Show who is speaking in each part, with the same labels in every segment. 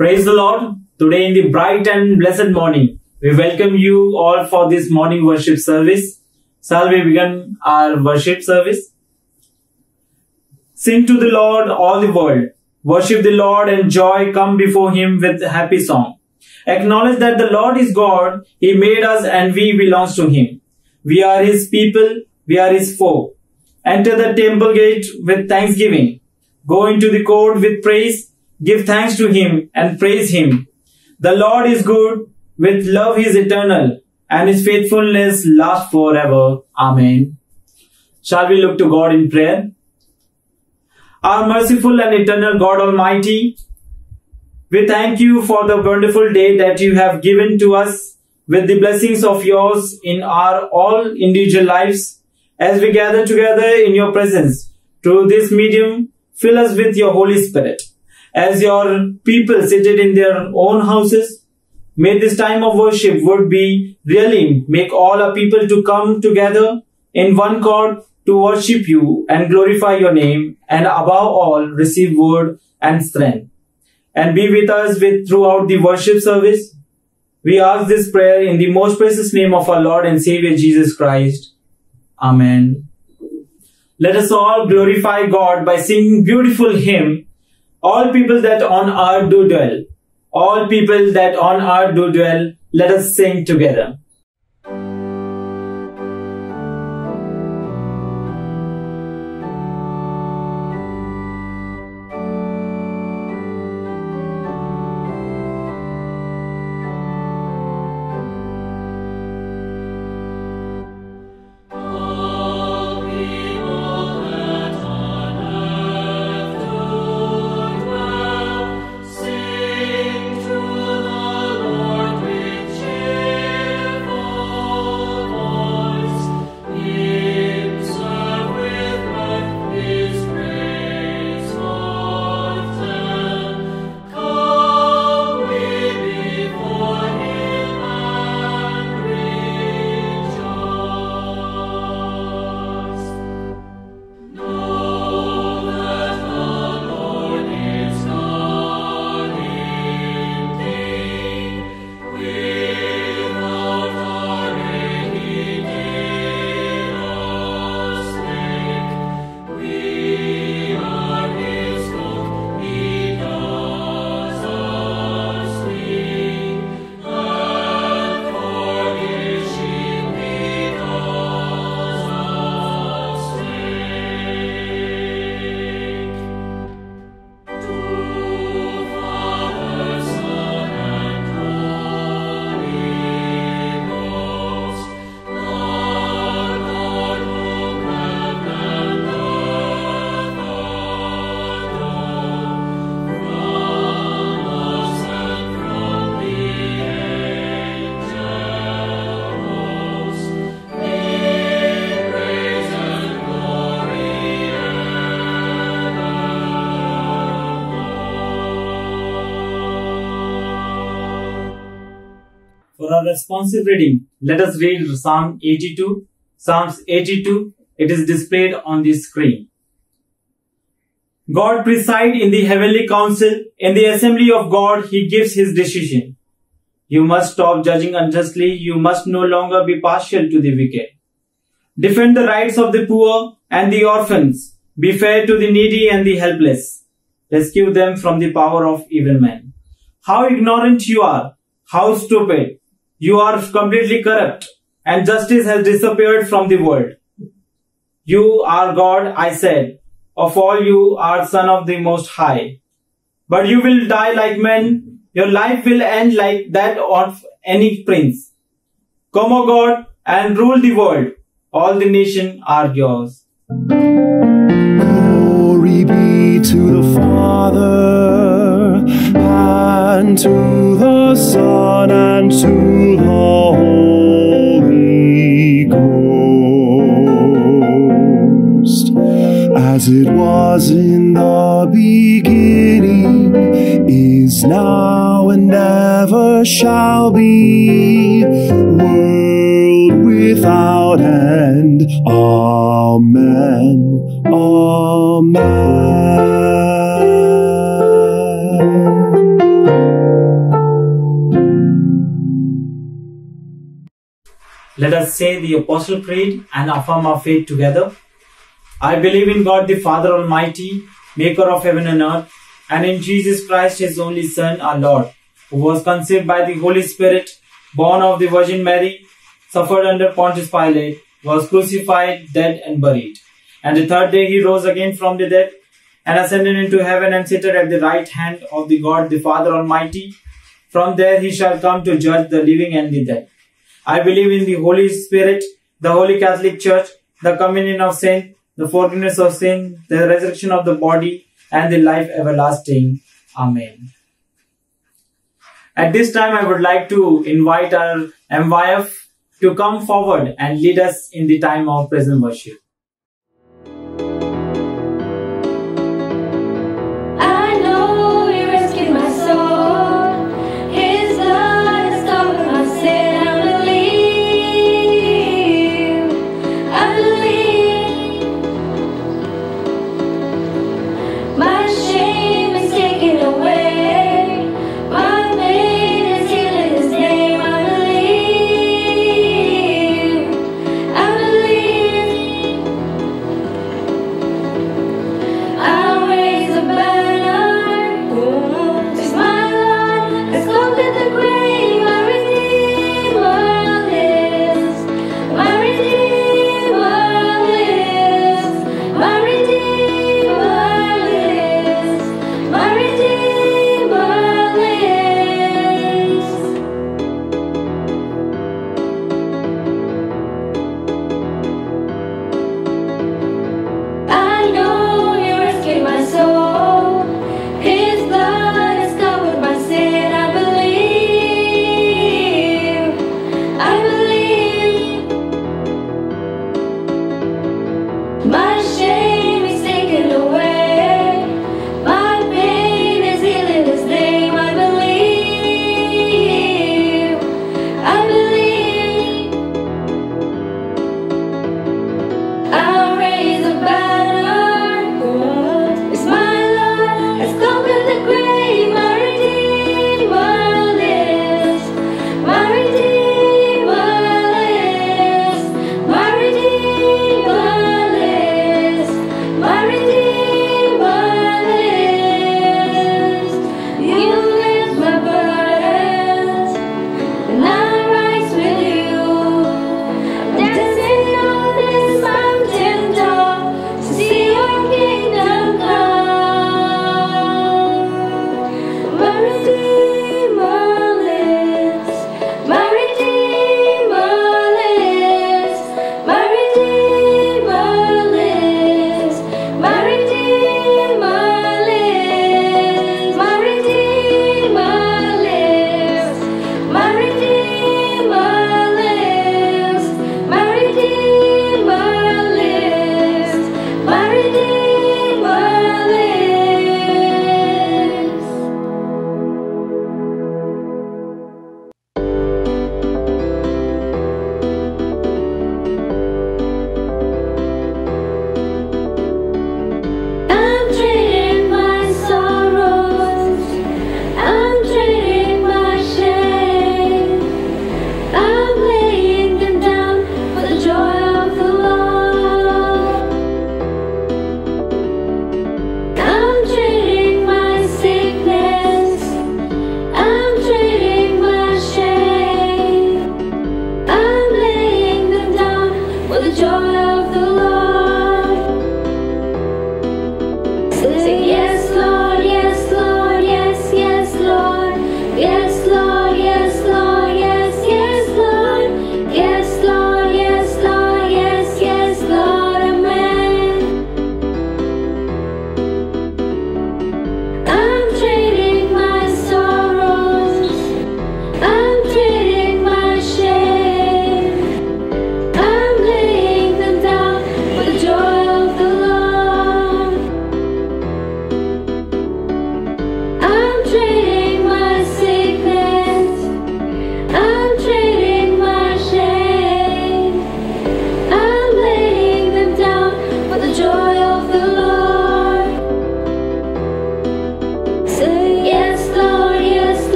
Speaker 1: Praise the Lord. Today in the bright and blessed morning, we welcome you all for this morning worship service. Shall we begin our worship service? Sing to the Lord all the world. Worship the Lord and joy come before him with happy song. Acknowledge that the Lord is God. He made us and we belong to him. We are his people. We are his foe. Enter the temple gate with thanksgiving. Go into the court with praise. Give thanks to him and praise him. The Lord is good. With love he is eternal and his faithfulness lasts forever. Amen. Shall we look to God in prayer? Our merciful and eternal God Almighty, we thank you for the wonderful day that you have given to us with the blessings of yours in our all individual lives as we gather together in your presence through this medium fill us with your holy spirit as your people seated in their own houses may this time of worship would be really make all our people to come together in one chord to worship you and glorify your name and above all receive word and strength. And be with us with throughout the worship service. We ask this prayer in the most precious name of our lord and savior jesus christ. Amen. Let us all glorify god by singing beautiful hymn all people that on earth do dwell all people that on earth do dwell let us sing together responsive reading, let us read Psalm 82. Psalms 82. It is displayed on the screen. God preside in the heavenly council. In the assembly of God, he gives his decision. You must stop judging unjustly. You must no longer be partial to the wicked. Defend the rights of the poor and the orphans. Be fair to the needy and the helpless. Rescue them from the power of evil men. How ignorant you are. How stupid. You are completely corrupt and justice has disappeared from the world. You are God, I said. Of all you are son of the most high. But you will die like men. Your life will end like that of any prince. Come, O God, and rule the world. All the nation are yours.
Speaker 2: Glory be to the Father, and to the Son, and to the Holy Ghost, as it was in the beginning, is now, and ever shall be, world without end. Amen. Amen.
Speaker 1: Let us say the Apostle Creed and affirm our faith together. I believe in God the Father Almighty, maker of heaven and earth, and in Jesus Christ, his only Son, our Lord, who was conceived by the Holy Spirit, born of the Virgin Mary, suffered under Pontius Pilate, was crucified, dead, and buried. And the third day he rose again from the dead, and ascended into heaven and seated at the right hand of the God the Father Almighty. From there he shall come to judge the living and the dead. I believe in the Holy Spirit, the Holy Catholic Church, the communion of saints, the forgiveness of sin, the resurrection of the body, and the life everlasting. Amen. At this time, I would like to invite our MYF to come forward and lead us in the time of present worship.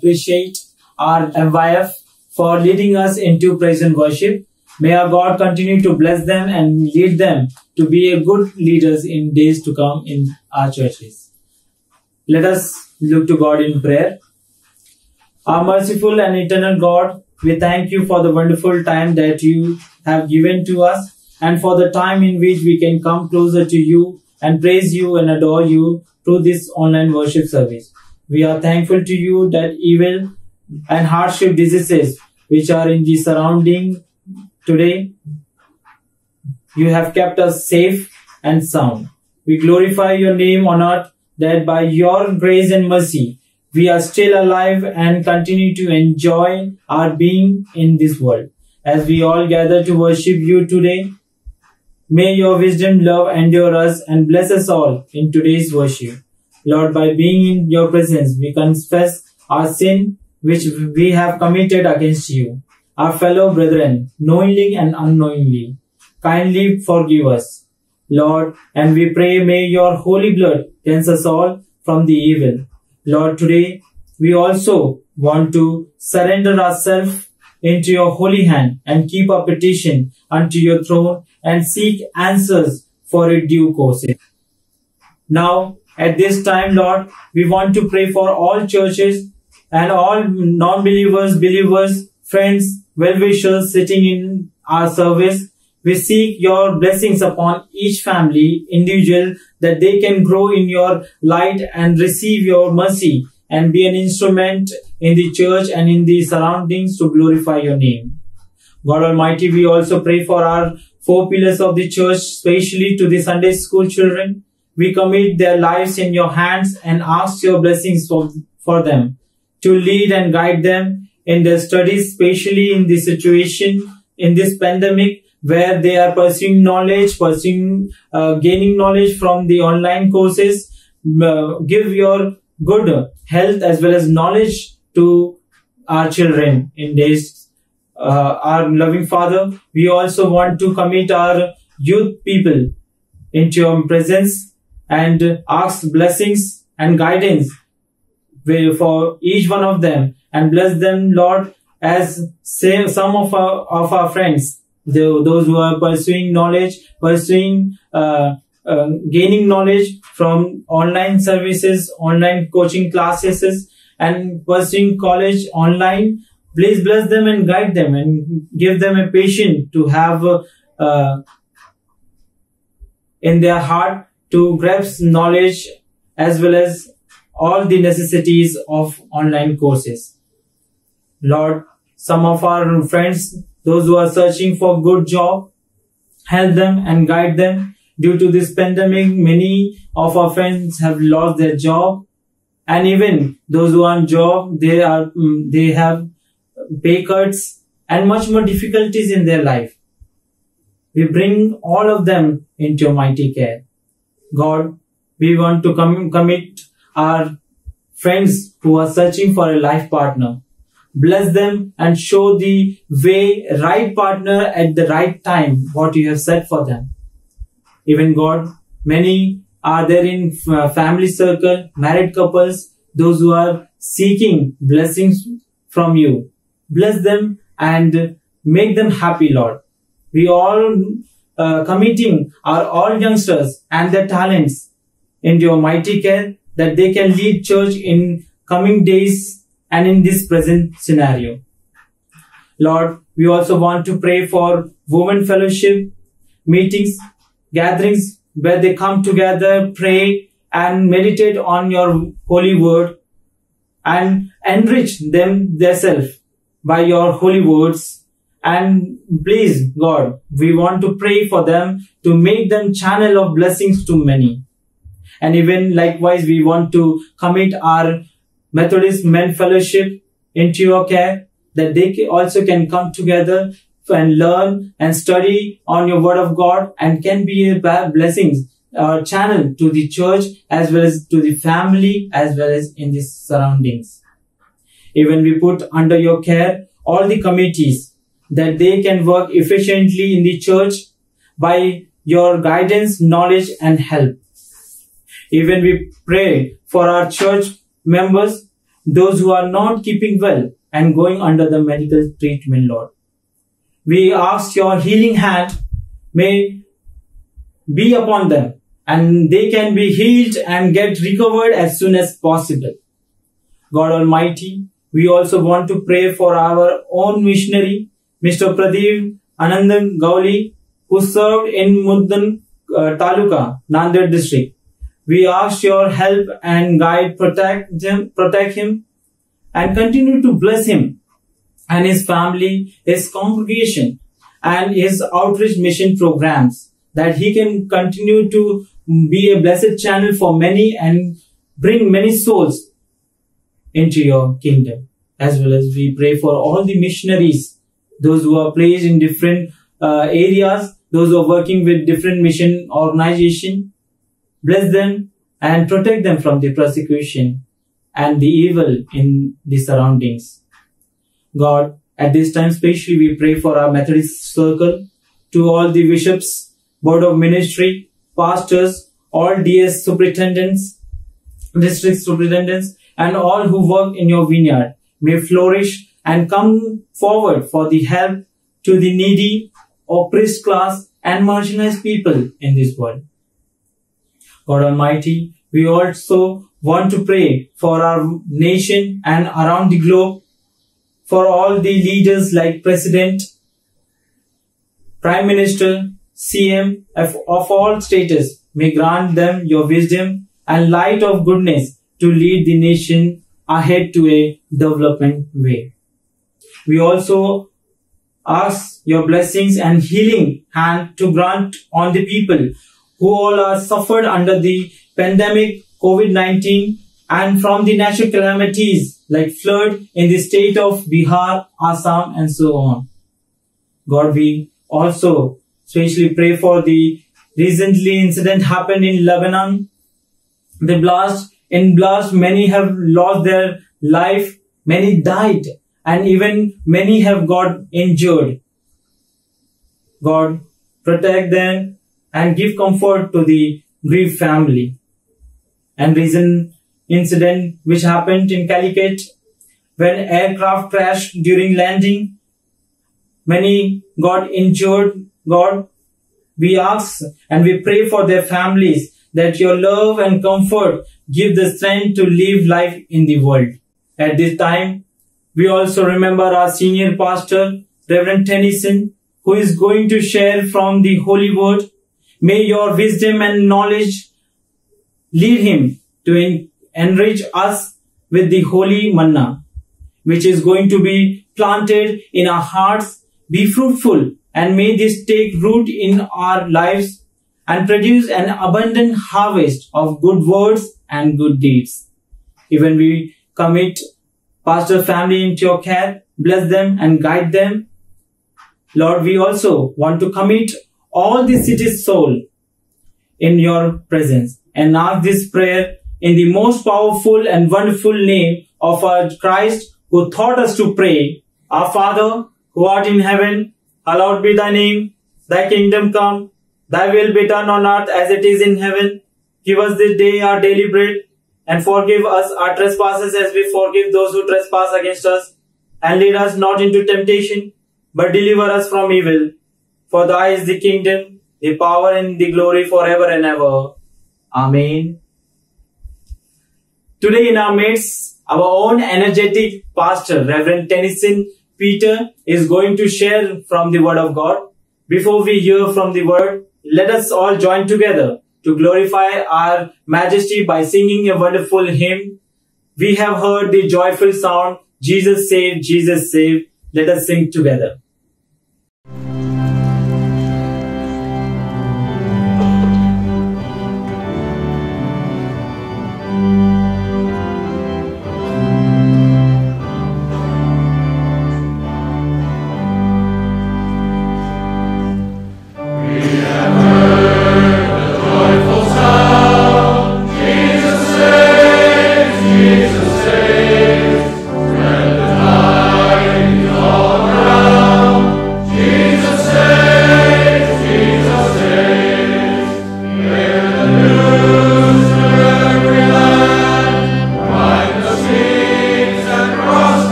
Speaker 1: Appreciate our MYF for leading us into praise and worship. May our God continue to bless them and lead them to be a good leaders in days to come in our churches. Let us look to God in prayer. Our merciful and eternal God, we thank you for the wonderful time that you have given to us and for the time in which we can come closer to you and praise you and adore you through this online worship service. We are thankful to you that evil and hardship diseases which are in the surrounding today, you have kept us safe and sound. We glorify your name on earth that by your grace and mercy, we are still alive and continue to enjoy our being in this world. As we all gather to worship you today, may your wisdom, love endure us and bless us all in today's worship. Lord, by being in your presence, we confess our sin which we have committed against you, our fellow brethren, knowingly and unknowingly. Kindly forgive us, Lord, and we pray may your holy blood cleanse us all from the evil. Lord, today we also want to surrender ourselves into your holy hand and keep our petition unto your throne and seek answers for a due course. Now, at this time, Lord, we want to pray for all churches and all non-believers, believers, friends, well-wishers sitting in our service. We seek your blessings upon each family, individual, that they can grow in your light and receive your mercy and be an instrument in the church and in the surroundings to glorify your name. God Almighty, we also pray for our four pillars of the church, especially to the Sunday school children. We commit their lives in your hands and ask your blessings for, for them to lead and guide them in their studies, especially in this situation, in this pandemic, where they are pursuing knowledge, pursuing, uh, gaining knowledge from the online courses. Uh, give your good health as well as knowledge to our children in days. Uh, our loving Father, we also want to commit our youth people into your presence and ask blessings and guidance for each one of them and bless them, Lord, as some of our, of our friends, the, those who are pursuing knowledge, pursuing, uh, uh, gaining knowledge from online services, online coaching classes, and pursuing college online. Please bless them and guide them and give them a patience to have uh, in their heart to grasp knowledge as well as all the necessities of online courses. Lord, some of our friends, those who are searching for good job, help them and guide them. Due to this pandemic, many of our friends have lost their job and even those who are on job, they are, mm, they have pay cuts and much more difficulties in their life. We bring all of them into your mighty care. God, we want to com- commit our friends who are searching for a life partner. Bless them and show the way, right partner at the right time, what you have said for them. Even God, many are there in uh, family circle, married couples, those who are seeking blessings from you. Bless them and make them happy, Lord. We all uh, committing our all youngsters and their talents into your mighty care that they can lead church in coming days and in this present scenario. Lord, we also want to pray for women fellowship meetings, gatherings where they come together, pray and meditate on your holy word and enrich them themselves by your holy words. And please, God, we want to pray for them to make them channel of blessings to many. And even likewise, we want to commit our Methodist Men Fellowship into your care that they also can come together and learn and study on your word of God and can be a blessing uh, channel to the church as well as to the family as well as in the surroundings. Even we put under your care all the committees that they can work efficiently in the church by your guidance, knowledge and help. Even we pray for our church members, those who are not keeping well and going under the medical treatment, Lord. We ask your healing hand may be upon them and they can be healed and get recovered as soon as possible. God Almighty, we also want to pray for our own missionary, Mr. Pradeep Anandan Gauli, who served in Muddan uh, Taluka, Nanded district. We ask your help and guide, protect him, protect him, and continue to bless him and his family, his congregation, and his outreach mission programs, that he can continue to be a blessed channel for many and bring many souls into your kingdom. As well as we pray for all the missionaries, those who are placed in different uh, areas, those who are working with different mission organization. Bless them and protect them from the persecution and the evil in the surroundings. God, at this time, especially we pray for our Methodist circle, to all the bishops, board of ministry, pastors, all DS superintendents, district superintendents, and all who work in your vineyard may flourish and come forward for the help to the needy, oppressed class, and marginalized people in this world. God Almighty, we also want to pray for our nation and around the globe, for all the leaders like President, Prime Minister, CM of, of all status. May grant them your wisdom and light of goodness to lead the nation ahead to a development way. We also ask your blessings and healing hand to grant on the people who all are suffered under the pandemic COVID-19 and from the natural calamities like flood in the state of Bihar, Assam and so on. God, we also especially pray for the recently incident happened in Lebanon. The blast, in blast, many have lost their life, many died, and even many have got injured. God protect them and give comfort to the grieved family. And recent incident which happened in Calicut when aircraft crashed during landing, many got injured. God, we ask and we pray for their families that your love and comfort give the strength to live life in the world. At this time, we also remember our senior pastor, Reverend Tennison, who is going to share from the Holy Word. May your wisdom and knowledge lead him to en- enrich us with the holy manna, which is going to be planted in our hearts. Be fruitful and may this take root in our lives and produce an abundant harvest of good words and good deeds. Even we commit pastor family into your care, bless them and guide them. Lord, we also want to commit all the city's soul in your presence and ask this prayer in the most powerful and wonderful name of our Christ who taught us to pray. Our Father who art in heaven, hallowed be thy name. Thy kingdom come, thy will be done on earth as it is in heaven. Give us this day our daily bread and forgive us our trespasses as we forgive those who trespass against us. And lead us not into temptation, but deliver us from evil. For thy is the kingdom, the power and the glory forever and ever. Amen. Today in our midst, our own energetic pastor, Reverend Tennison Peter, is going to share from the Word of God. Before we hear from the Word, let us all join together to glorify our majesty by singing a wonderful hymn. We have heard the joyful sound, Jesus save, Jesus save. Let us sing together.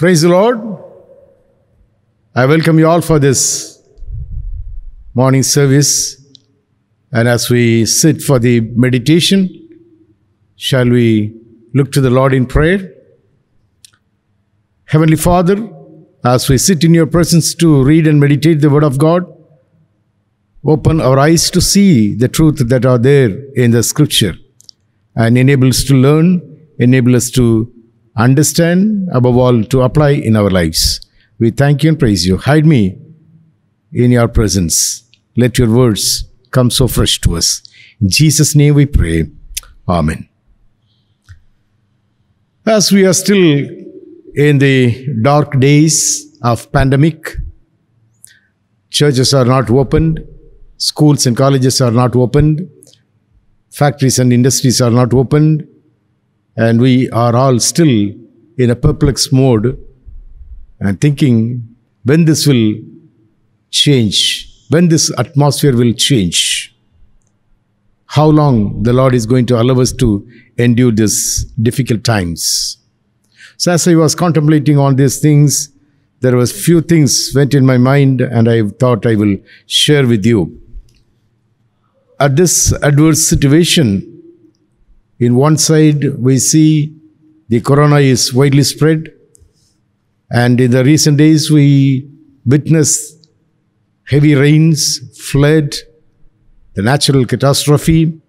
Speaker 3: Praise the Lord. I welcome you all for this morning service. And as we sit for the meditation, shall we look to the Lord in prayer? Heavenly Father, as we sit in your presence to read and meditate the Word of God, open our eyes to see the truth that are there in the Scripture and enable us to learn, enable us to understand, above all, to apply in our lives. We thank you and praise you. Hide me in your presence. Let your words come so fresh to us. In Jesus' name we pray. Amen. As we are still in the dark days of pandemic, churches are not opened, schools and colleges are not opened, factories and industries are not opened, and we are all still in a perplexed mode and thinking when this will change, when this atmosphere will change, how long the Lord is going to allow us to endure these difficult times. So as I was contemplating on these things, there was few things went in my mind and I thought I will share with you. At this adverse situation, in one side we see the corona is widely spread and in the recent days we witnessed heavy rains, flood, the natural catastrophe,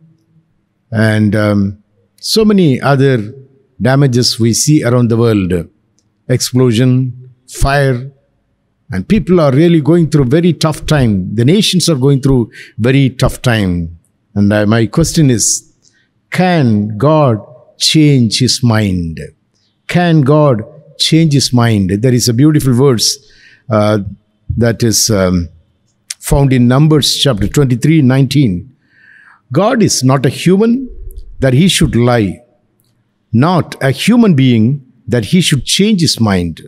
Speaker 3: and um, so many other damages we see around the world explosion, fire, and people are really going through very tough time. The nations are going through very tough time. And uh, my question is, can God change his mind? Can God change his mind? There is a beautiful verse uh, that is um, found in Numbers chapter 23, 19. God is not a human that he should lie, not a human being that he should change his mind.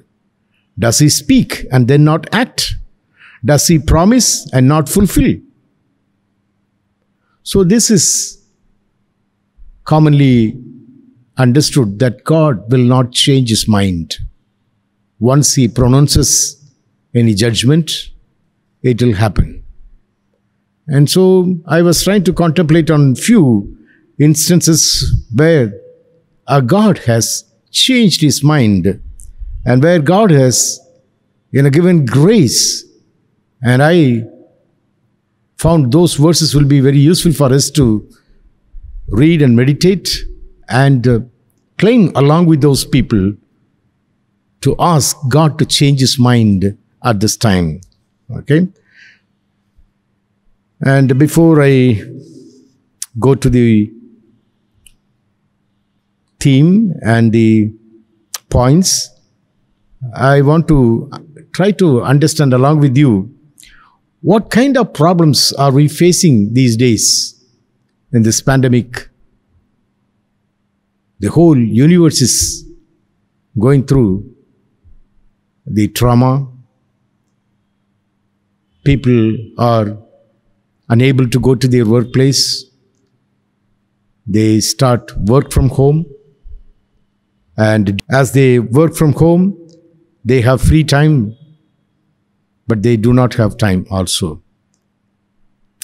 Speaker 3: Does he speak and then not act? Does he promise and not fulfill? So, this is commonly understood that God will not change his mind. Once he pronounces any judgment, it will happen. And so I was trying to contemplate on few instances where a God has changed his mind and where God has you know given grace and I found those verses will be very useful for us to read and meditate and uh, cling along with those people to ask God to change his mind at this time. Okay? And before I go to the theme and the points, I want to try to understand along with you what kind of problems are we facing these days in this pandemic the whole universe is going through the trauma. People are unable to go to their workplace. They start work from home. And as they work from home, they have free time, but they do not have time also.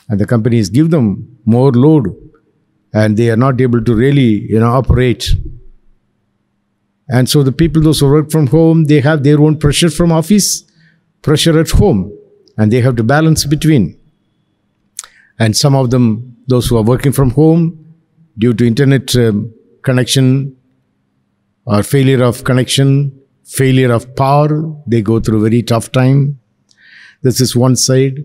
Speaker 3: And the companies give them more load and they are not able to really you know operate. And so the people those who work from home they have their own pressure from office pressure at home and they have to balance between. And some of them those who are working from home due to internet um, connection or failure of connection failure of power they go through very tough time. This is one side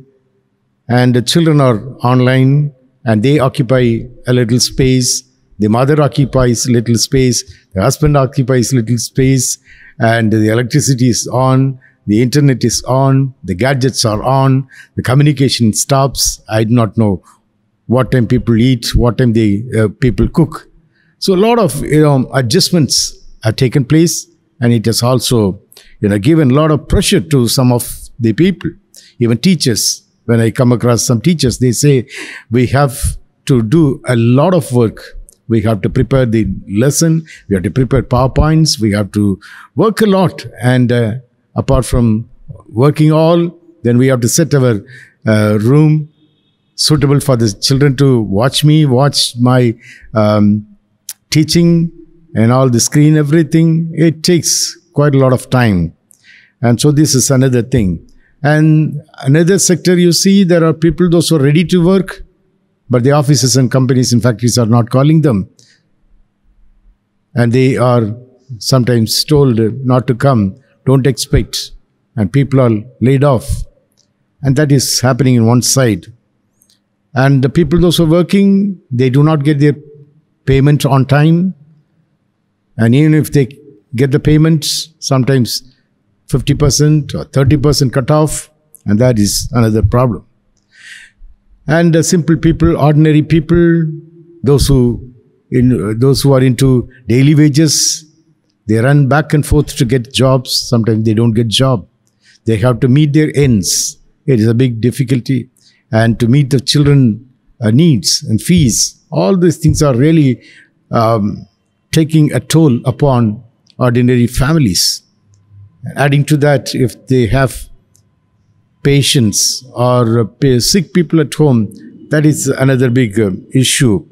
Speaker 3: and the children are online and they occupy a little space. The mother occupies little space. The husband occupies little space, and the electricity is on. The internet is on. The gadgets are on. The communication stops. I do not know what time people eat, what time they uh, people cook. So a lot of you know adjustments have taken place, and it has also you know given a lot of pressure to some of the people, even teachers when I come across some teachers, they say we have to do a lot of work We have to prepare the lesson. We have to prepare PowerPoints. We have to work a lot. And uh, apart from working all, then we have to set our uh, room suitable for the children to watch me, watch my um, teaching and all the screen, everything. It takes quite a lot of time. And so this is another thing. And another sector you see, there are people, those who are ready to work, but the offices and companies and factories are not calling them. And they are sometimes told not to come, don't expect. And people are laid off. And that is happening in one side. And the people, those who are working, they do not get their payment on time. And even if they get the payments, sometimes 50% or 30% cut off, and that is another problem. And the simple people, ordinary people, those who in those who are into daily wages, they run back and forth to get jobs. Sometimes they don't get job. They have to meet their ends. It is a big difficulty, and to meet the children uh, needs and fees. All these things are really um, taking a toll upon ordinary families. Adding to that, if they have patients or uh, sick people at home, that is another big uh, issue.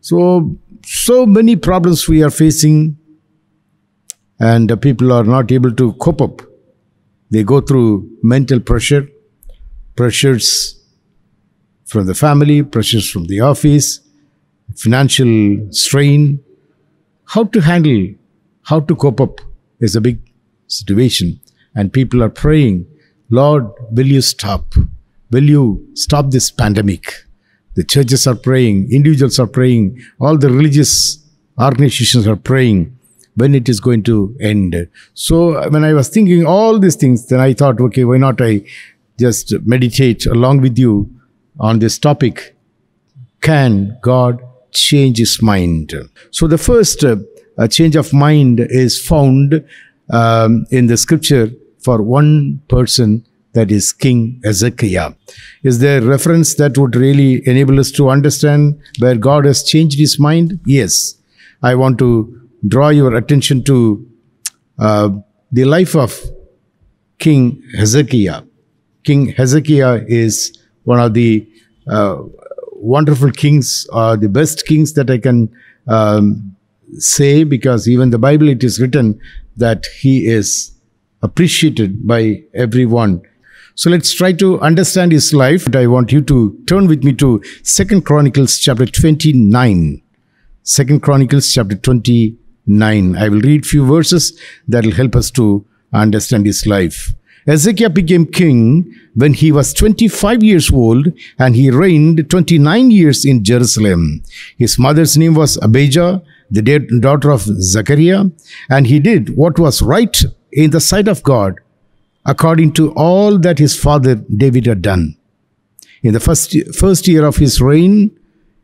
Speaker 3: So, so many problems we are facing, and people are not able to cope up. They go through mental pressure, pressures from the family, pressures from the office, financial strain. How to handle, how to cope up is a big situation. And people are praying, Lord, will you stop? Will you stop this pandemic? The churches are praying, individuals are praying, all the religious organizations are praying when it is going to end. So when I was thinking all these things, then I thought, okay, why not I just meditate along with you on this topic can God change his mind? So the first uh, change of mind is found um, in the scripture for one person that is King Hezekiah. Is there reference that would really enable us to understand where God has changed his mind? Yes. I want to draw your attention to uh, the life of King Hezekiah. King Hezekiah is one of the uh, wonderful kings, uh, the best kings that I can um, say, because even the Bible it is written that he is appreciated by everyone. So let's try to understand his life. I want you to turn with me to Second Chronicles chapter 29. Second Chronicles chapter 29. I will read few verses that will help us to understand his life. Hezekiah became king when he was 25 years old and he reigned 29 years in Jerusalem. His mother's name was Abijah, the da- daughter of Zechariah, and he did what was right in the sight of God according to all that his father David had done. In the first, first year of his reign,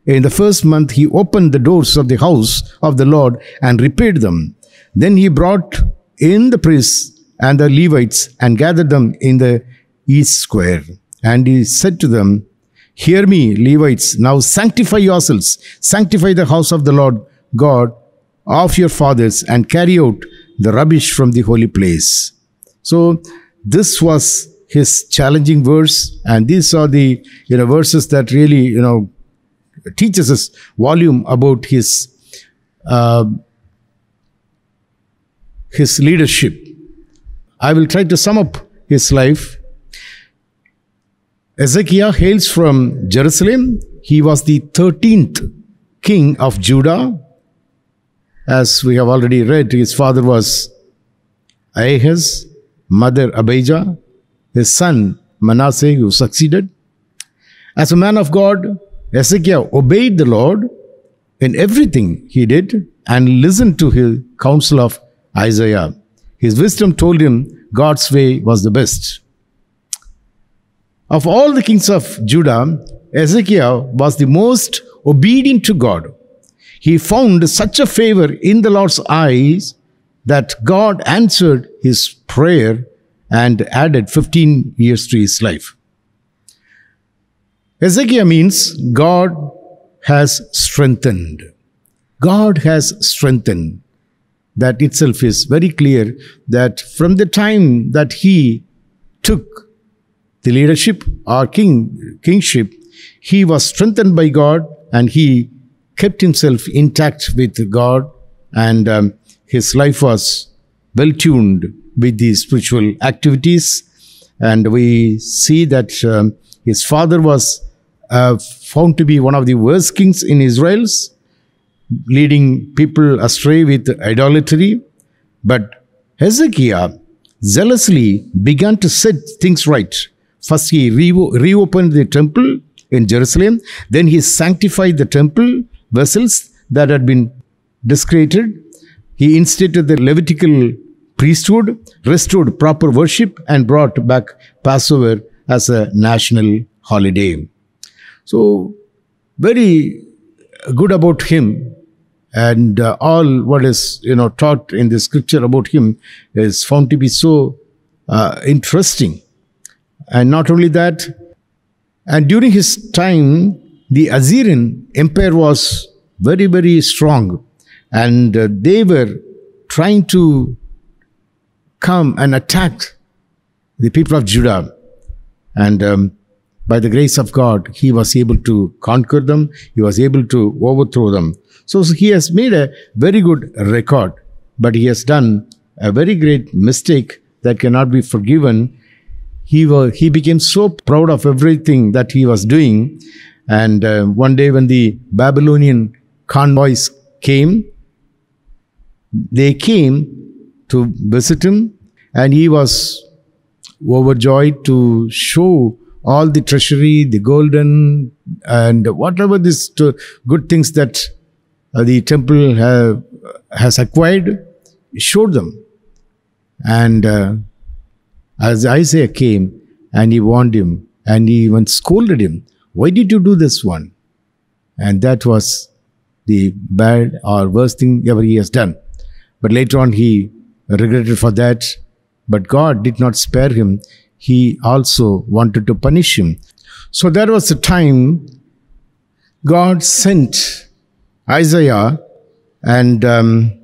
Speaker 3: in the first month, he opened the doors of the house of the Lord and repaired them. Then he brought in the priests and the Levites and gathered them in the east square. And he said to them, Hear me, Levites, now sanctify yourselves, sanctify the house of the Lord God of your fathers, and carry out the rubbish from the holy place. So this was his challenging verse, and these are the you know verses that really you know teaches us volume about his uh, his leadership. I will try to sum up his life. Hezekiah hails from Jerusalem. He was the 13th king of Judah. As we have already read, his father was Ahaz, mother Abijah, his son Manasseh, who succeeded. As a man of God, Hezekiah obeyed the Lord in everything he did and listened to his counsel of Isaiah. His wisdom told him God's way was the best. Of all the kings of Judah, Hezekiah was the most obedient to God. He found such a favor in the Lord's eyes that God answered his prayer and added 15 years to his life. Hezekiah means God has strengthened. God has strengthened. That itself is very clear that from the time that he took the leadership or king kingship, he was strengthened by God and he kept himself intact with God, and um, his life was well tuned with the spiritual activities. And we see that um, his father was uh, found to be one of the worst kings in Israel's, leading people astray with idolatry. But Hezekiah zealously began to set things right. First, he re- reopened the temple in Jerusalem. Then, he sanctified the temple vessels that had been desecrated. He instituted the Levitical priesthood, restored proper worship, and brought back Passover as a national holiday. So, very good about him and uh, all what is you know taught in the scripture about him is found to be so uh, interesting and not only that and during his time the assyrian empire was very very strong and uh, they were trying to come and attack the people of judah and um, by the grace of god he was able to conquer them he was able to overthrow them so, so he has made a very good record, but he has done a very great mistake that cannot be forgiven. He, was, he became so proud of everything that he was doing. And uh, one day, when the Babylonian convoys came, they came to visit him, and he was overjoyed to show all the treasury, the golden, and whatever these good things that uh, the temple have, has acquired, showed them. And uh, as Isaiah came and he warned him and he even scolded him, Why did you do this one? And that was the bad or worst thing ever he has done. But later on, he regretted for that. But God did not spare him. He also wanted to punish him. So there was a time God sent Isaiah and um,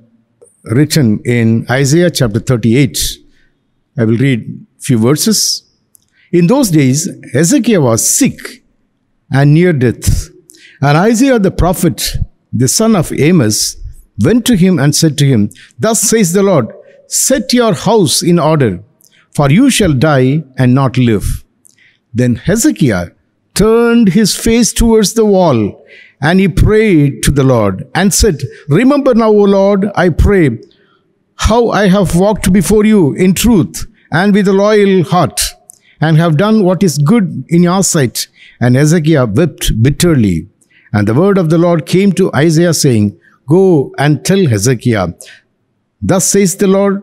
Speaker 3: written in Isaiah chapter 38. I will read few verses. In those days, Hezekiah was sick and near death. And Isaiah the prophet, the son of Amos, went to him and said to him, Thus says the Lord, set your house in order, for you shall die and not live. Then Hezekiah turned his face towards the wall and he prayed to the Lord and said, Remember now, O Lord, I pray, how I have walked before you in truth and with a loyal heart, and have done what is good in your sight. And Hezekiah wept bitterly. And the word of the Lord came to Isaiah, saying, Go and tell Hezekiah, Thus says the Lord,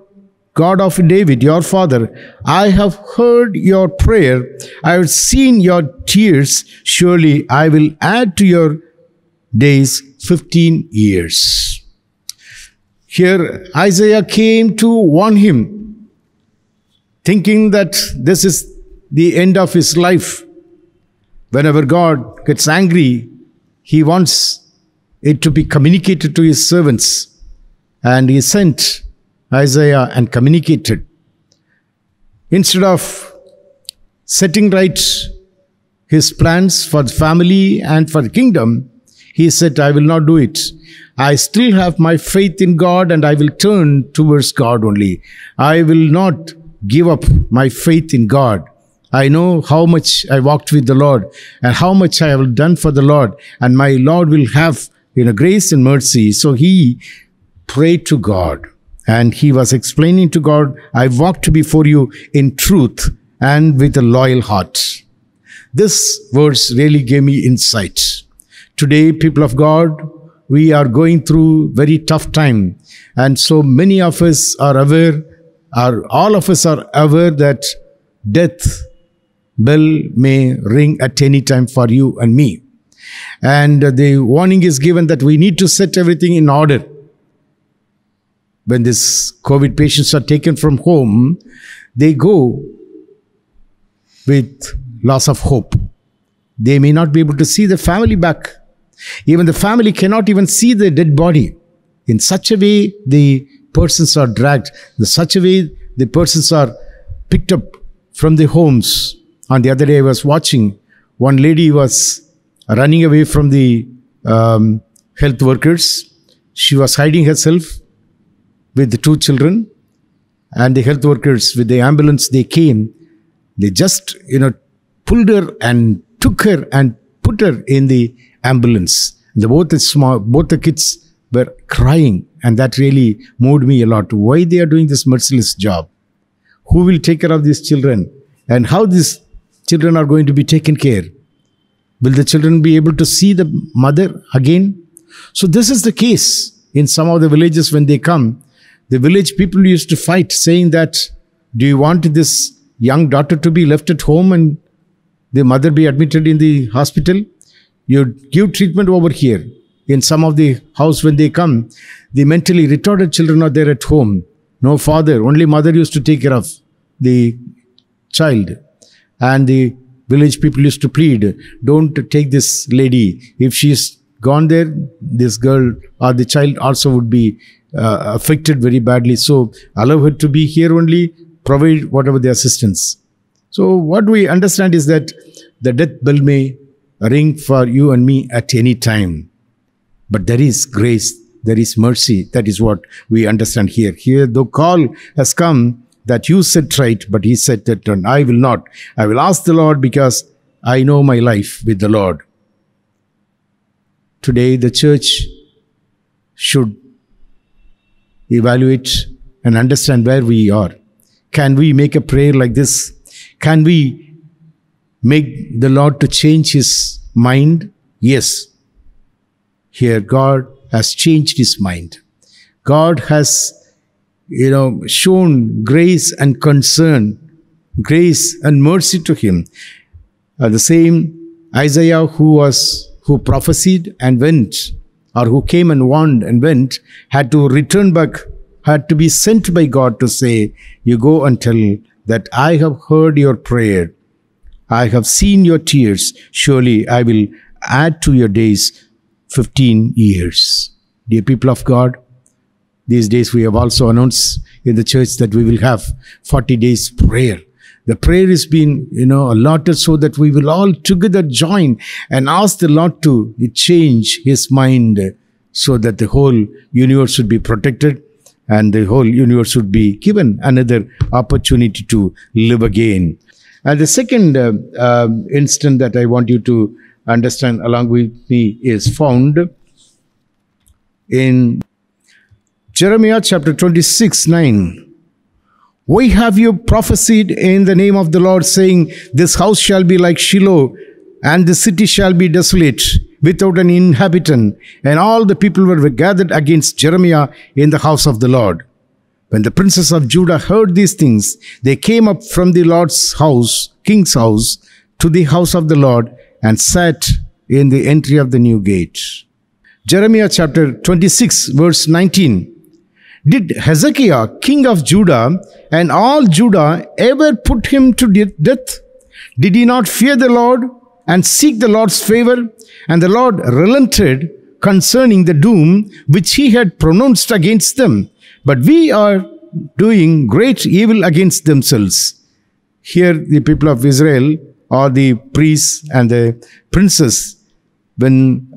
Speaker 3: God of David, your father, I have heard your prayer. I have seen your tears. Surely I will add to your days 15 years. Here, Isaiah came to warn him, thinking that this is the end of his life. Whenever God gets angry, he wants it to be communicated to his servants. And he sent Isaiah and communicated. Instead of setting right his plans for the family and for the kingdom, he said, I will not do it. I still have my faith in God and I will turn towards God only. I will not give up my faith in God. I know how much I walked with the Lord and how much I have done for the Lord, and my Lord will have you know grace and mercy. So he prayed to God and he was explaining to God, I walked before you in truth and with a loyal heart. This verse really gave me insight. Today, people of God, we are going through very tough time. And so many of us are aware, are all of us are aware that death bell may ring at any time for you and me. And the warning is given that we need to set everything in order. When these COVID patients are taken from home, they go with loss of hope. They may not be able to see the family back. Even the family cannot even see the dead body. In such a way, the persons are dragged. In such a way, the persons are picked up from the homes. On the other day, I was watching one lady was running away from the um, health workers. She was hiding herself with the two children, and the health workers with the ambulance they came. They just you know pulled her and took her and put her in the ambulance. The both the small both the kids were crying, and that really moved me a lot. Why they are doing this merciless job? Who will take care of these children? And how these children are going to be taken care? Will the children be able to see the mother again? So this is the case in some of the villages when they come. The village people used to fight, saying that, "Do you want this young daughter to be left at home and the mother be admitted in the hospital? You give treatment over here." In some of the house when they come, the mentally retarded children are there at home. No father, only mother used to take care of the child. And the village people used to plead, don't take this lady. If she's gone there, this girl or the child also would be uh, affected very badly. So allow her to be here only, provide whatever the assistance. So what we understand is that the death bell may ring for you and me at any time. But there is grace, there is mercy. That is what we understand here. Here, the call has come that you said right, but he said that "And I will not. I will ask the Lord because I know my life with the Lord. Today, the church should evaluate and understand where we are. Can we make a prayer like this? Can we make the Lord to change his mind? Yes. Here, God has changed his mind. God has, you know, shown grace and concern, grace and mercy to him. Uh, the same Isaiah who was, who prophesied and went, or who came and warned and went, had to return back, had to be sent by God to say, You go and tell that I have heard your prayer. I have seen your tears. Surely I will add to your days 15 years. Dear people of God, these days we have also announced in the church that we will have 40 days prayer. The prayer is being, you know, allotted so that we will all together join and ask the Lord to change his mind so that the whole universe should be protected and the whole universe should be given another opportunity to live again. And the second uh, um, instant that I want you to understand along with me is found in Jeremiah chapter 26 9. Why have you prophesied in the name of the Lord, saying, This house shall be like Shiloh, and the city shall be desolate, without an inhabitant? And all the people were gathered against Jeremiah in the house of the Lord. When the princes of Judah heard these things, they came up from the Lord's house, king's house, to the house of the Lord, and sat in the entry of the new gate. Jeremiah chapter 26, verse 19. Did Hezekiah, king of Judah, and all Judah ever put him to death? Did he not fear the Lord and seek the Lord's favor? And the Lord relented concerning the doom which he had pronounced against them. But we are doing great evil against themselves. Here, the people of Israel, or the priests and the princes, when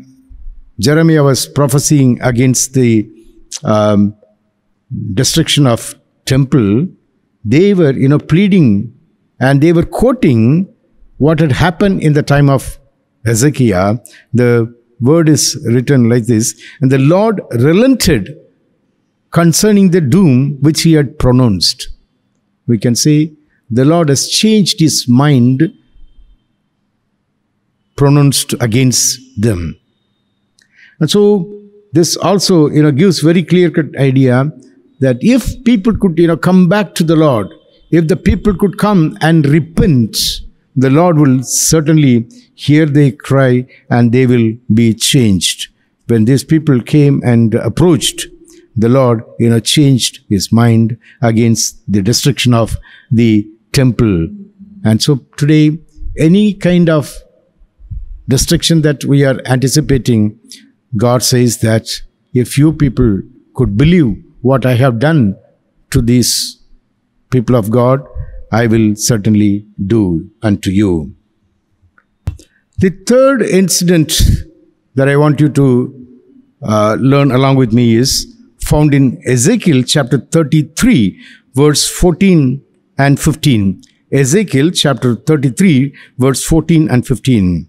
Speaker 3: Jeremiah was prophesying against the um, destruction of temple, they were, you know, pleading and they were quoting what had happened in the time of Hezekiah. The word is written like this, and the Lord relented concerning the doom which he had pronounced. We can say the Lord has changed his mind pronounced against them. And so this also, you know, gives very clear cut idea that if people could, you know, come back to the Lord, if the people could come and repent, the Lord will certainly hear their cry and they will be changed. When these people came and approached, the Lord, you know, changed his mind against the destruction of the temple. And so today, any kind of destruction that we are anticipating, God says that if you people could believe what I have done to these people of God, I will certainly do unto you. The third incident that I want you to uh, learn along with me is found in Ezekiel chapter 33, verse 14 and 15. Ezekiel chapter 33, verse 14 and 15.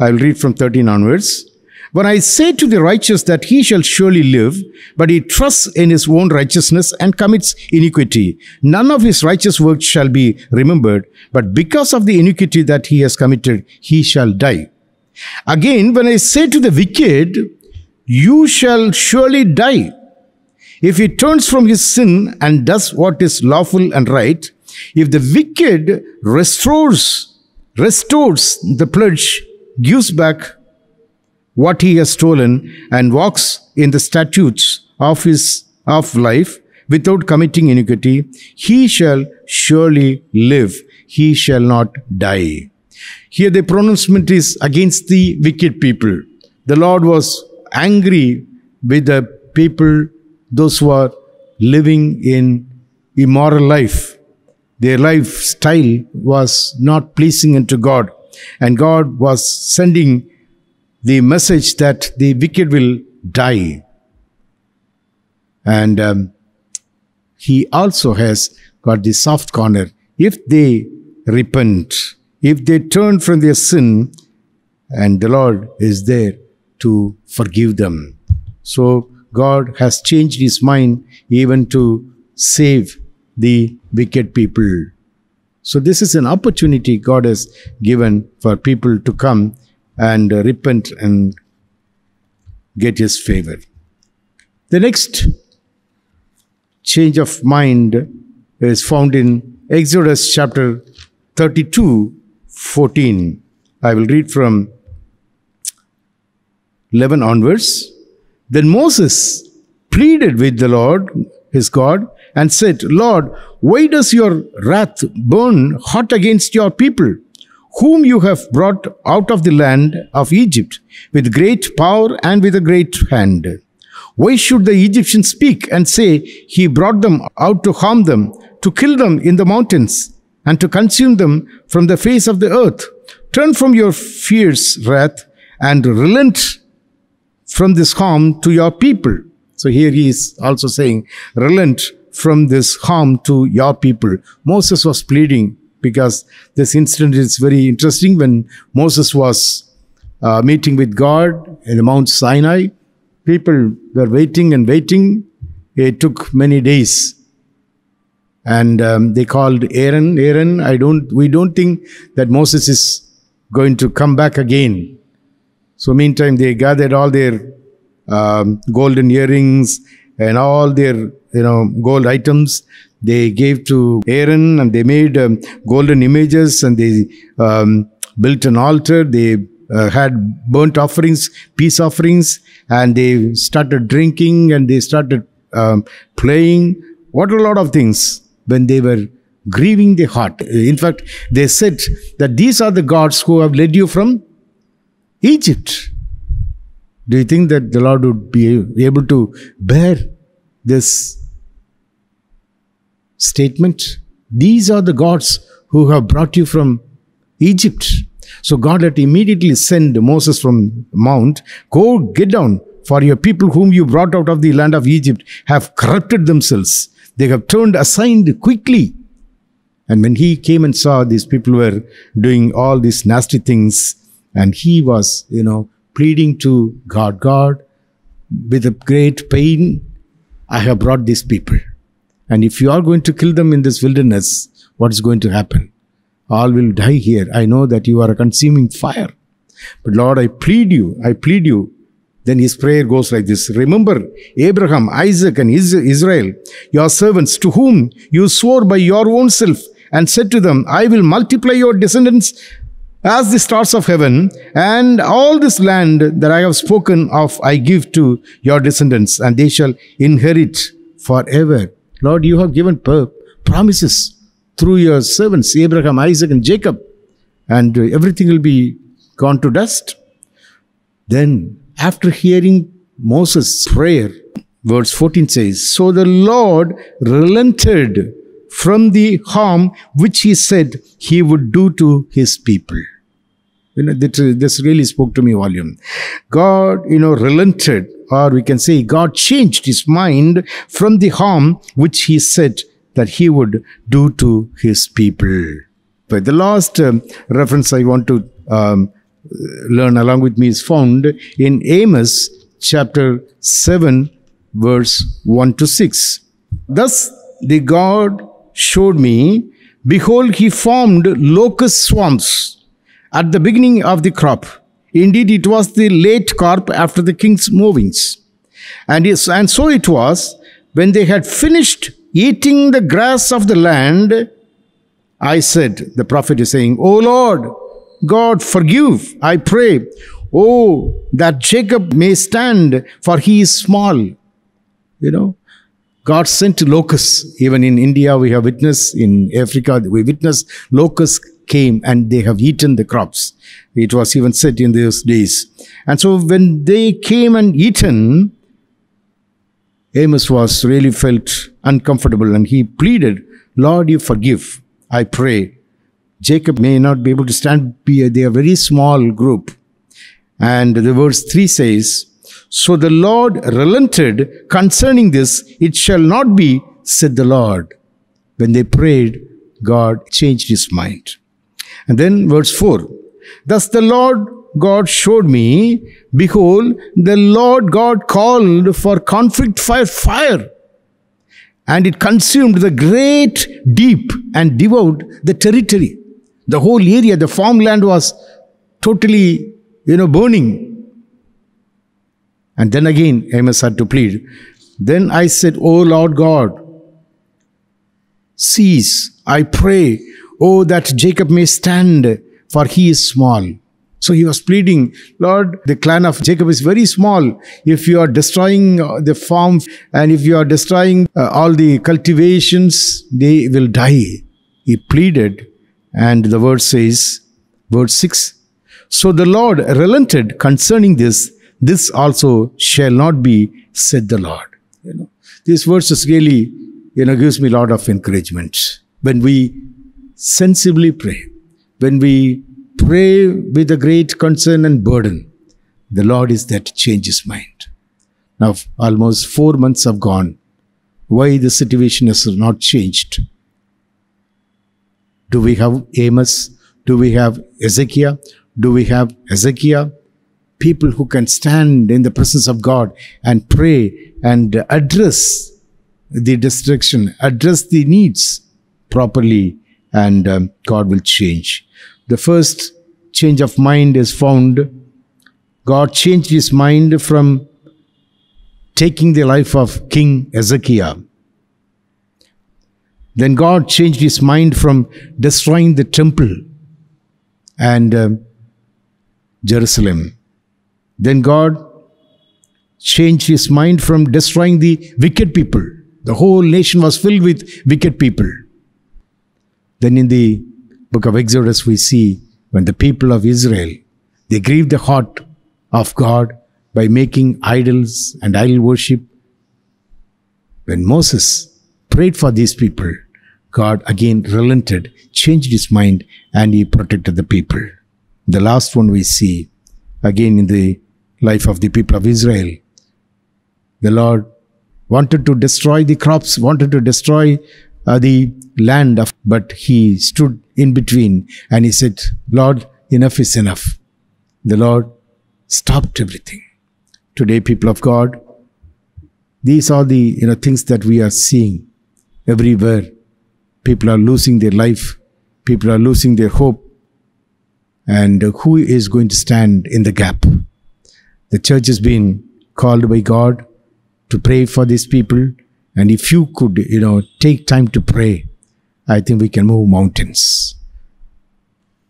Speaker 3: I will read from 13 onwards. When I say to the righteous that he shall surely live, but he trusts in his own righteousness and commits iniquity, none of his righteous works shall be remembered, but because of the iniquity that he has committed, he shall die. Again, when I say to the wicked, you shall surely die, if he turns from his sin and does what is lawful and right, if the wicked restores, restores the pledge, gives back what he has stolen and walks in the statutes of his of life without committing iniquity, he shall surely live, he shall not die. Here the pronouncement is against the wicked people. The Lord was angry with the people, those who are living in immoral life. Their lifestyle was not pleasing unto God. And God was sending the message that the wicked will die. And um, he also has got the soft corner. If they repent, if they turn from their sin, and the Lord is there to forgive them. So God has changed his mind even to save the wicked people. So this is an opportunity God has given for people to come and repent and get his favor. The next change of mind is found in Exodus chapter 32 14. I will read from 11 onwards. Then Moses pleaded with the Lord, his God, and said, Lord, why does your wrath burn hot against your people, whom you have brought out of the land of Egypt with great power and with a great hand? Why should the Egyptians speak and say, He brought them out to harm them, to kill them in the mountains, and to consume them from the face of the earth? Turn from your fierce wrath and relent from this harm to your people. So here he is also saying, relent from this harm to your people. Moses was pleading because this incident is very interesting when Moses was uh, meeting with God in Mount Sinai. People were waiting and waiting. It took many days. And um, they called Aaron. Aaron, I don't, we don't think that Moses is going to come back again. So meantime, they gathered all their um, golden earrings and all their you know gold items. They gave to Aaron, and they made um, golden images, and they um, built an altar. They uh, had burnt offerings, peace offerings, and they started drinking, and they started um, playing. What a lot of things when they were grieving their heart. In fact, they said that these are the gods who have led you from Egypt. Do you think that the Lord would be able to bear this statement? These are the gods who have brought you from Egypt. So God had immediately sent Moses from Mount, go get down, for your people whom you brought out of the land of Egypt have corrupted themselves. They have turned aside quickly. And when he came and saw these people were doing all these nasty things, and he was, you know, pleading to God, God, with a great pain, I have brought these people. And if you are going to kill them in this wilderness, what is going to happen? All will die here. I know that you are a consuming fire. But Lord, I plead you, I plead you. Then his prayer goes like this Remember Abraham, Isaac, and Israel, your servants, to whom you swore by your own self, and said to them, I will multiply your descendants as the stars of heaven, and all this land that I have spoken of I give to your descendants, and they shall inherit forever. Lord, you have given promises through your servants, Abraham, Isaac, and Jacob, and everything will be gone to dust. Then, after hearing Moses' prayer, verse 14 says, So the Lord relented from the harm which he said he would do to his people. You know, this really spoke to me volume. God, you know, relented, or we can say God changed his mind from the harm which he said that he would do to his people. But the last um, reference I want to um, learn along with me is found in Amos chapter 7, verse 1 to 6. Thus the God showed me, behold, he formed locust swarms at the beginning of the crop. Indeed, it was the late carp after the king's movings. And, and so it was, when they had finished eating the grass of the land, I said, the prophet is saying, O Lord, God, forgive, I pray. Oh, that Jacob may stand, for he is small. You know, God sent locusts. Even in India, we have witnessed, in Africa, we witnessed locusts came and they have eaten the crops. It was even said in those days. And so when they came and eaten, Amos was really felt uncomfortable and he pleaded, Lord, you forgive, I pray. Jacob may not be able to stand, they are a very small group. And the verse 3 says, So the Lord relented concerning this, it shall not be, said the Lord. When they prayed, God changed his mind. And then verse 4 Thus the Lord God showed me, behold, the Lord God called for conflict fire, fire, and it consumed the great deep and devoured the territory. The whole area, the farmland was totally, you know, burning. And then again, Amos had to plead. Then I said, O Lord God, cease, I pray, oh, that Jacob may stand, for he is small. So he was pleading, Lord, the clan of Jacob is very small. If you are destroying uh, the farm and if you are destroying uh, all the cultivations, they will die. He pleaded, and the word says, verse 6 So the Lord relented concerning this, this also shall not be, said the Lord. You know, these verses really, you know, gives me a lot of encouragement. When we sensibly pray, when we pray with a great concern and burden, the Lord is there to change his mind. Now, almost four months have gone. Why the situation has not changed? Do we have Amos? Do we have Ezekiel? Do we have Ezekiel? People who can stand in the presence of God and pray and address the destruction, address the needs properly, and um, God will change. The first change of mind is found. God changed his mind from taking the life of King Hezekiah. Then God changed his mind from destroying the temple and um, Jerusalem. Then God changed his mind from destroying the wicked people. The whole nation was filled with wicked people. Then in the book of Exodus, we see when the people of Israel they grieved the heart of God by making idols and idol worship. When Moses prayed for these people, God again relented, changed his mind, and he protected the people. The last one we see again in the life of the people of Israel. The Lord wanted to destroy the crops, wanted to destroy uh, the land of, but he stood in between and he said, Lord, enough is enough. The Lord stopped everything. Today, people of God, these are the you know things that we are seeing everywhere. People are losing their life. People are losing their hope. And who is going to stand in the gap? The church has been called by God to pray for these people. And if you could, you know, take time to pray, I think we can move mountains.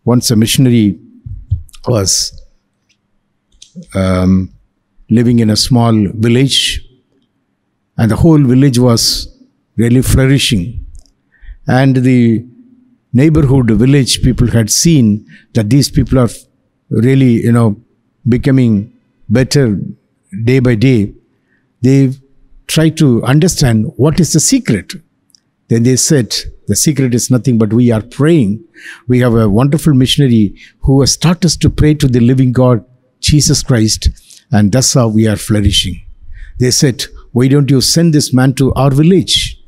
Speaker 3: Once a missionary was um, living in a small village, and the whole village was really flourishing. And the neighborhood village people had seen that these people are really, you know, becoming better day by day, they tried to understand what is the secret. Then they said, the secret is nothing but we are praying. We have a wonderful missionary who has taught us to pray to the living God, Jesus Christ, and that's how we are flourishing. They said, why don't you send this man to our village?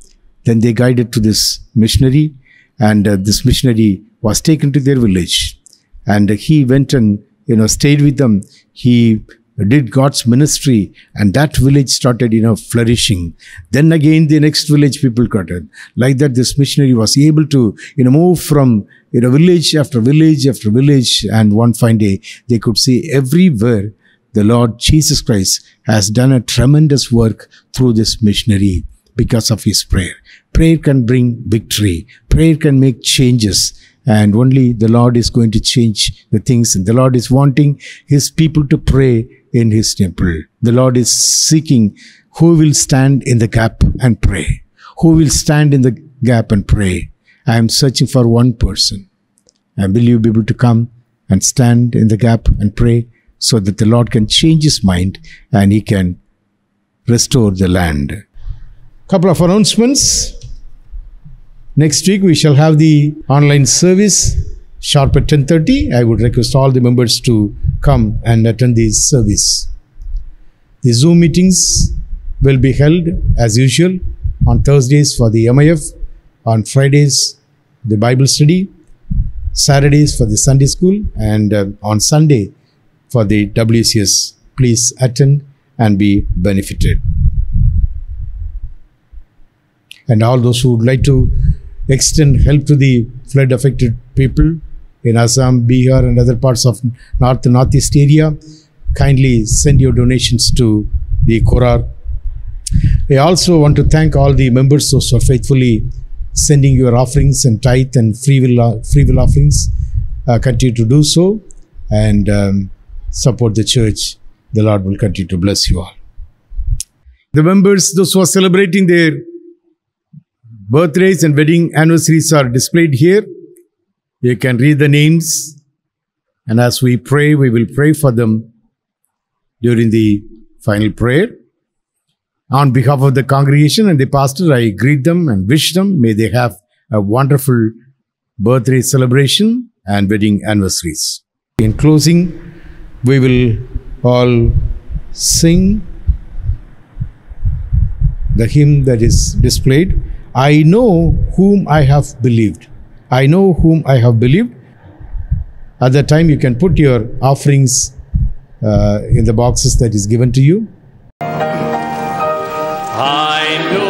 Speaker 3: Then they guided to this missionary, and uh, this missionary was taken to their village. And he went and you know stayed with them. He did God's ministry, and that village started you know flourishing. Then again, the next village people got it. Like that, this missionary was able to you know move from you know village after village after village, and one fine day they could see everywhere the Lord Jesus Christ has done a tremendous work through this missionary because of his prayer. Prayer can bring victory. Prayer can make changes. And only the Lord is going to change the things. And the Lord is wanting his people to pray in his temple. The Lord is seeking who will stand in the gap and pray. Who will stand in the gap and pray. I am searching for one person. And will you be able to come and stand in the gap and pray so that the Lord can change his mind and he can restore the land? Couple of announcements. Next week we shall have the online service sharp at 10:30. I would request all the members to come and attend this service. The Zoom meetings will be held as usual on Thursdays for the MIF, on Fridays the Bible study, Saturdays for the Sunday school, and uh, on Sunday for the WCS. Please attend and be benefited. And all those who would like to extend help to the flood affected people in Assam, Bihar, and other parts of North and Northeast area, kindly send your donations to the Korar. I also want to thank all the members who are faithfully sending your offerings and tithe and free will, free will offerings. Uh, continue to do so and um, support the church. The Lord will continue to bless you all. The members, those who are celebrating their birthdays and wedding anniversaries are displayed here. You can read the names, and as we pray, we will pray for them during the final prayer. On behalf of the congregation and the pastor, I greet them and wish them may they have a wonderful birthday celebration and wedding anniversaries. In closing, we will all sing the hymn that is displayed. I know whom I have believed. I know whom I have believed. At that time, you can put your offerings uh, in the boxes that is given to you.
Speaker 4: I know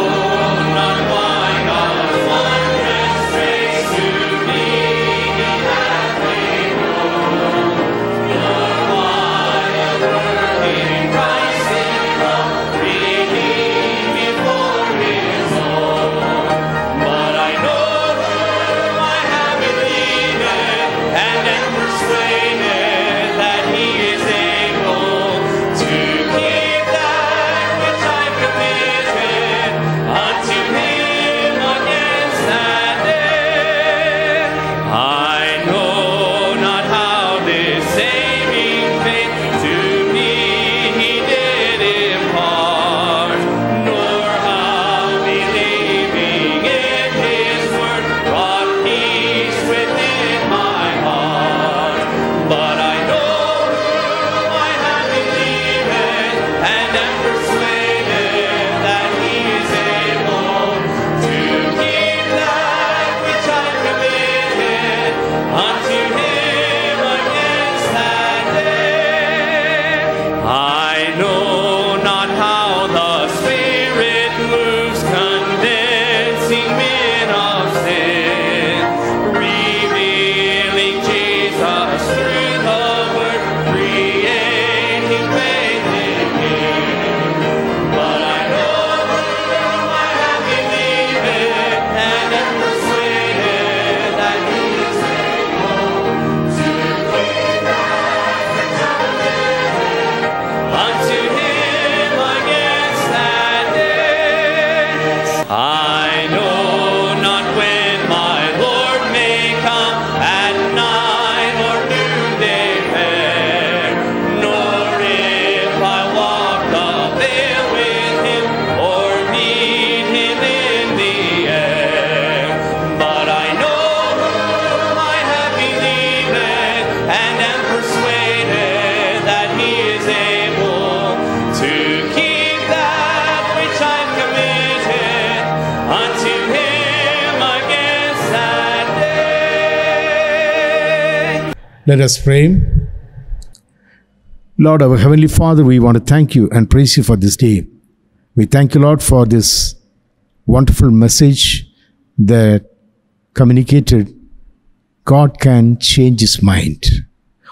Speaker 3: Let us pray. Lord, our Heavenly Father, we want to thank you and praise you for this day. We thank you, Lord, for this wonderful message that communicated God can change his mind.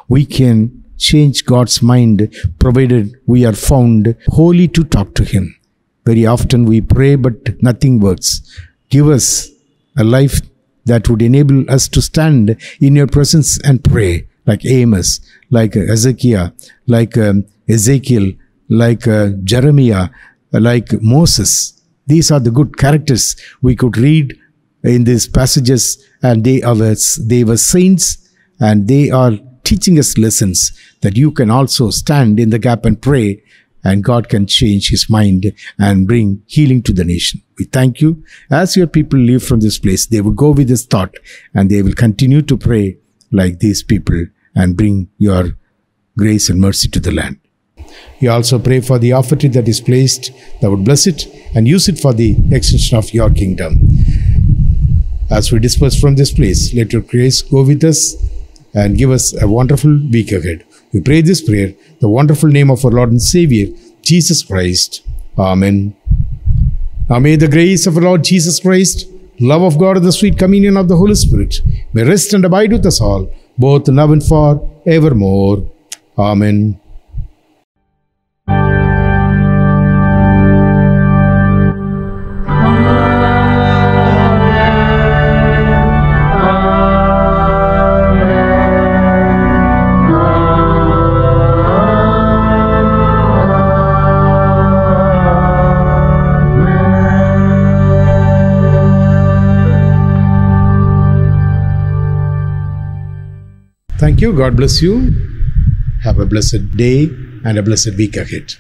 Speaker 3: We can change God's mind provided we are found holy to talk to him. Very often we pray, but nothing works. Give us a life that would enable us to stand in your presence and pray, like Amos, like Hezekiah, like um, Ezekiel, like uh, Jeremiah, like Moses. These are the good characters we could read in these passages, and they are they were saints, and they are teaching us lessons that you can also stand in the gap and pray and God can change his mind and bring healing to the nation. We thank you. As your people leave from this place, they will go with this thought and they will continue to pray like these people and bring your grace and mercy to the land. You also pray for the offering that is placed, that would bless it and use it for the extension of your kingdom. As we disperse from this place, let your grace go with us and give us a wonderful week ahead. We pray this prayer, the wonderful name of our Lord and Savior, Jesus Christ. Amen. Now may the grace of our Lord Jesus Christ, love of God, and the sweet communion of the Holy Spirit may rest and abide with us all, both now and for evermore. Amen. Thank you. God bless you. Have a blessed day and a blessed week ahead.